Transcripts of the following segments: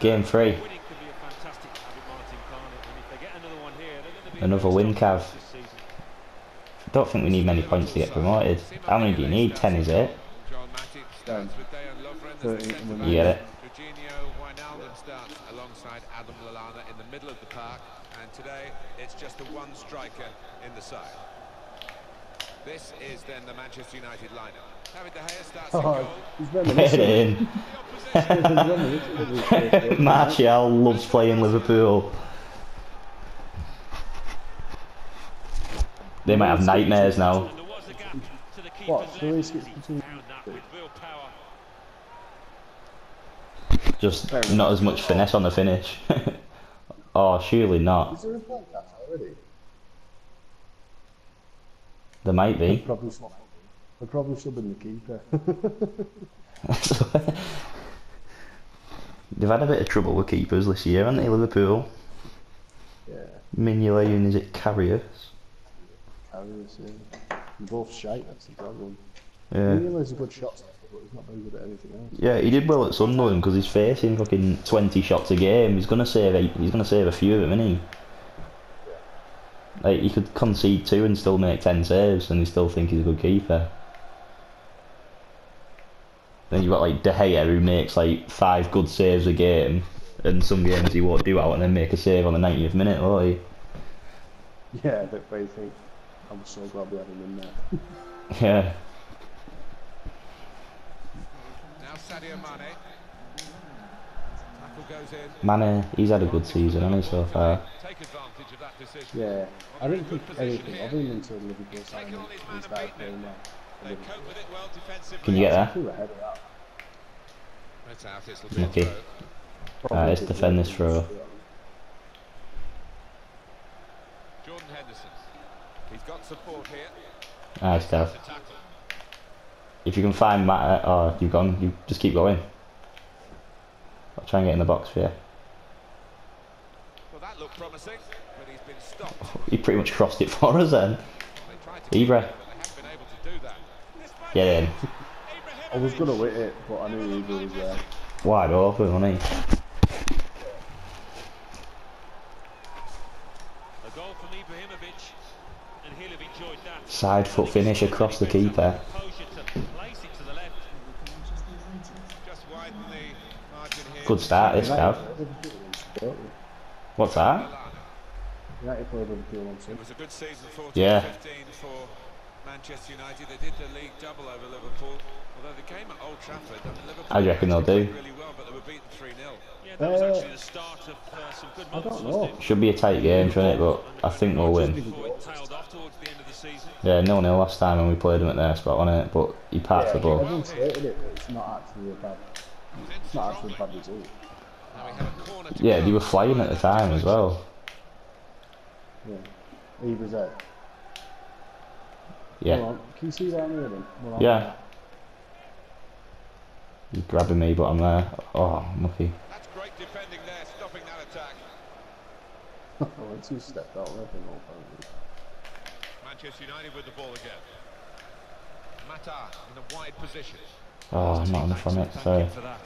Game three. Winning could be a fantastic habit, Martin, can't it? And if they get another one here, they're going to be Another win, Cav. this. Don't think we need many points to get promoted. How many do you need? Ten, is it? Joel Matip starts with Dejan Lovren as the Thirty, centre and then back. You get it? Georginio Wijnaldum starts alongside Adam Lallana in the middle of the park, and today it's just the one striker in the side. This is then the Manchester United lineup. David De Gea starts in Oh, goal. Get reminiscent. in. Martial loves playing Liverpool. They might have nightmares now. And there was a gap to the keeper's What, left, three and skits he between- found that with real power. Just not as much finesse on the finish. oh, surely not. There a point cast already? There might be. Probably not. They're probably subbing the keeper. They've had a bit of trouble with keepers this year, haven't they, Liverpool? yeah, Mignolet and is it Karius? Karius, yeah. They're both shite, that's the problem. Yeah. Is a good shot but he's not very good at anything else. Yeah, he did well at Sunderland because he's facing fucking 20 shots a game. He's gonna save eight, he's gonna save a few of them, isn't he? Like he could concede two and still make 10 saves, and he still think he's a good keeper. Then you've got like De Gea who makes like five good saves a game, and some games he won't do out and then make a save on the 90th minute, will he? Yeah, but they think, I'm so glad we had him in there. Yeah. Now Sadio Mane. Tackle. Mane, he's had a good season, hasn't he, so far? Take advantage of that decision. yeah, I didn't think anything here. of him until Liverpool signed Taking him. He man and started beaten playing him. well. They cope with it well defensively. Can you get there? Who ahead of that? That's out. It's Lavin Okay. throw. Probably let's defend this throw. Jordan Henderson. He's got support here. Nice, Gav. To. If you can find Matt, uh, oh, you've gone, you just keep going. I'll try and get in the box for you. Well, that looked promising, but he's been stopped. He pretty much crossed it for us then. They Ibra. keep it, but they haven't been able to do that. This might Get in. I was gonna wait it, but I knew he was there. Wide open, wasn't he? A goal from Ibrahimovic, and he'll have enjoyed that. Side foot finish across the keeper. Composure to place it to the left. Just widen the margin here. Good start, this Gav. What's that? played Liverpool on It was a good season 14 Yeah. 15 for Manchester United. They did the league double over Liverpool. Although they came at Old Trafford, and Liverpool How do you reckon they'll do? really well, but they were beaten 3 0. Yeah, that was Uh, actually the start of uh, some good I don't know. it? Should be a tight game, shouldn't it? But I think we'll win. Before it tailed off towards the end of the season. Yeah, no nil last time when we played him at their spot, wasn't it? But he parked the ball. It, it's not actually a bad. It's not actually bad result. Now we have a corner to Yeah, they were flying at the time as well. Yeah. He was there. Yeah. On. Can you see down here then? Well, I'm- Yeah. He's grabbing me, but I'm there. Oh, lucky. That's great defending there, stopping that attack. oh, it's just stepped out there for no. Manchester United with the ball again. Mata in a wide position. Oh, I'm not enough on it, sorry. Well,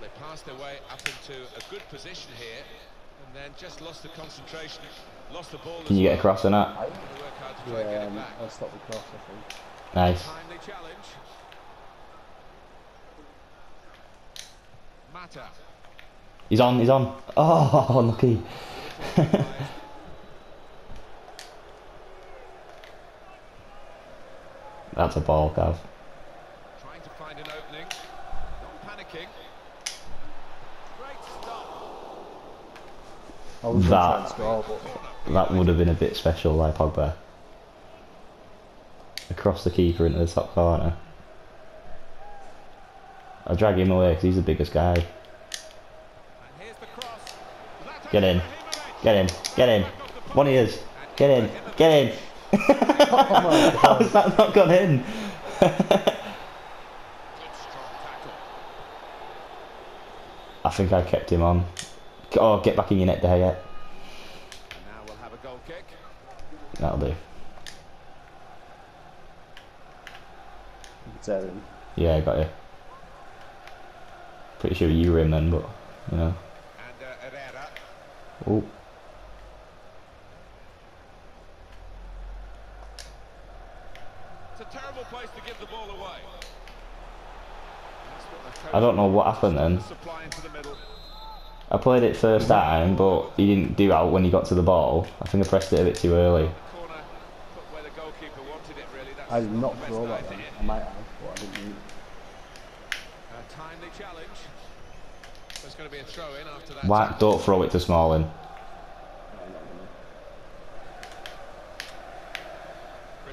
they passed their way up into a good position here, and then just lost the concentration, lost the ball. Can you get across on that? They work hard to try and Yeah, it um. I'll stop the cross, I think. Nice. Timely challenge. Mata. He's on, he's on. Oh, unlucky. That's a ball, Gav. Trying to find an opening. Not panicking. Great stop. I was going to try and That- score, but That would have been a bit special, like Pogba. Across the keeper into the top corner. I'll drag him away because he's the biggest guy. And here's the cross. Zlatan Get in. Get in. Get in. One of yours. Get in. Get in. How has that not gone in? Good strong tackle. I think I kept him on. Oh, get back in your net, De Gea. Now we'll have a goal kick. That'll do. it's Erin. Yeah, I got you. Pretty sure you were him then, but you know. And uh, Herrera. Oh, It's a terrible place to give the ball away. That's what the coach I don't know what happened then. Supply into the middle. I played it first time, but he didn't do out when he got to the ball. I think I pressed it a bit too early. Corner put where the goalkeeper wanted it really. That's I did not the best throw that then. I might have, but I didn't mean A timely challenge. There's going to be a throw in after that. Why don't throw it to Smalling? Smalling.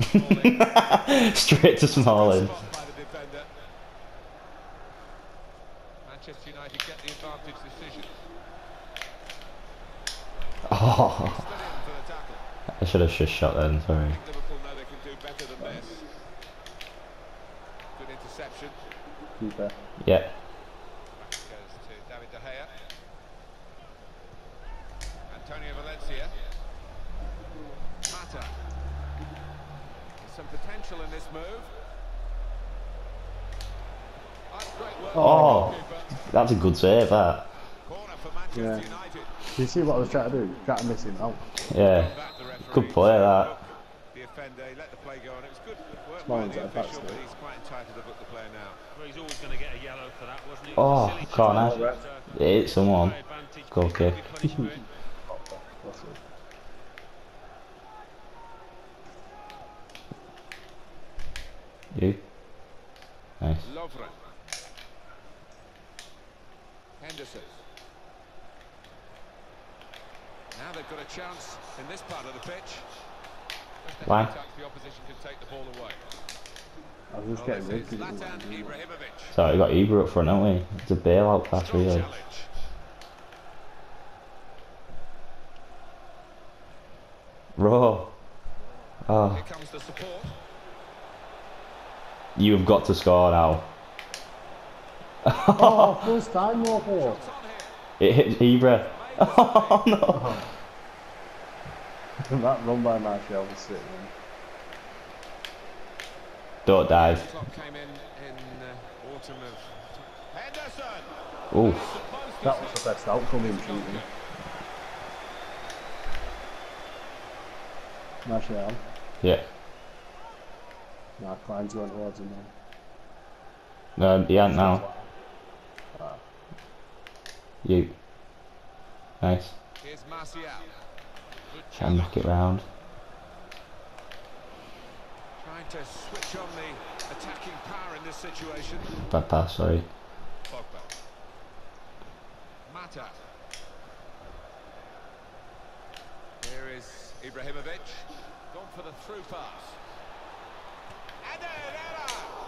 Straight to Smalling. Spot by the defender. Manchester United get the advantage decision. Oh, Stood in for the tackle. I should have just shot then. Sorry. Liverpool know they can do better than this. Good interception. Keeper. Yeah. Back goes to David De Gea. Antonio Valencia. Mata. There's some potential in this move. That's great work. by the Oh, goalkeeper. That's a good save. That. Corner for Manchester Yeah. Do you see what I was trying to do? Trying to miss him out. Yeah. That Good play, that. The offender, let the play go on. It was good work by the official, but he's quite entitled to book the player now. Well, he's always going to get a yellow for that, wasn't he? It Oh, was corner. It hit someone. high advantage, Goal kick. can't be punished for it. That's it. You. Nice. Lovren. Henderson. Now they've got a chance in this part of the pitch. Just a Why? attack, The opposition can take the ball away. I was just Well, getting this rid of Ibrahimovic. So we got Ibra up front, haven't we? It's a bailout pass, Strong really. challenge. Raw. Oh, Here ah. comes the support. you have got to score now. Oh, first time more for. It's on here. It hit Ibra. Oh no. that run by Martial was sitting in. Don't dive. Clock came in in uh, autumn of Henderson. Oof. That was the best outcome him shooting. Martial. Yeah. Nah, Clyne's going towards him now. No, he ain't now. You. Nice. Here's Martial. Good Try and knock it round. Trying to switch on the attacking power in this situation. Bad pass, sorry. Pogba. Mata. Here is Ibrahimovic. Gone for the through pass.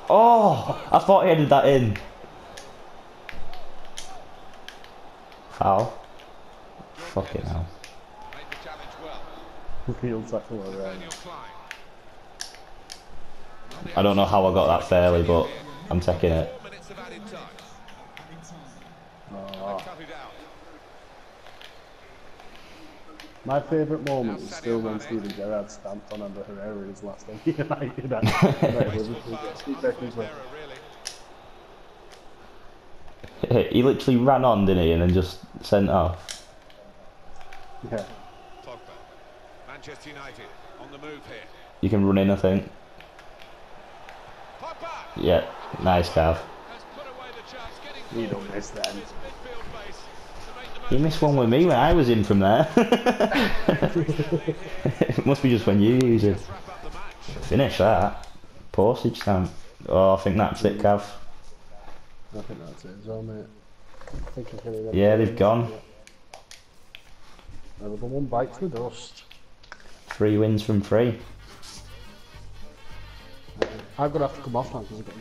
Oh! I thought he headed that in. Foul. Fucking hell. Made the challenge well. Field tackle around. I don't know how I got that fairly, but I'm taking it. Four minutes of added time. Oh. Cut it out. My favourite moment is still when. Steven Gerrard stamped on Ander Herrera in his last day United. Right, Wasteful Liverpool pass. get Steve Beckhams Unforced with- error, really. He literally ran on, didn't he, and then just sent off. Yeah. Manchester United on the move here. You can run in, I think. Pogba Yeah, nice, Cav. has put away the chance. Getting You don't miss to them. his midfield base to make the most You missed one with me when I was in from there. it must be just when you use it. Just wrap up the match. Finish that. Postage stamp. Oh, I think that's it, Cav. I think that's it as well, mate. I think I've really read Yeah, they've games. gone. Another one bites the dust. Three wins from three. I'm gonna have to come off now because I've got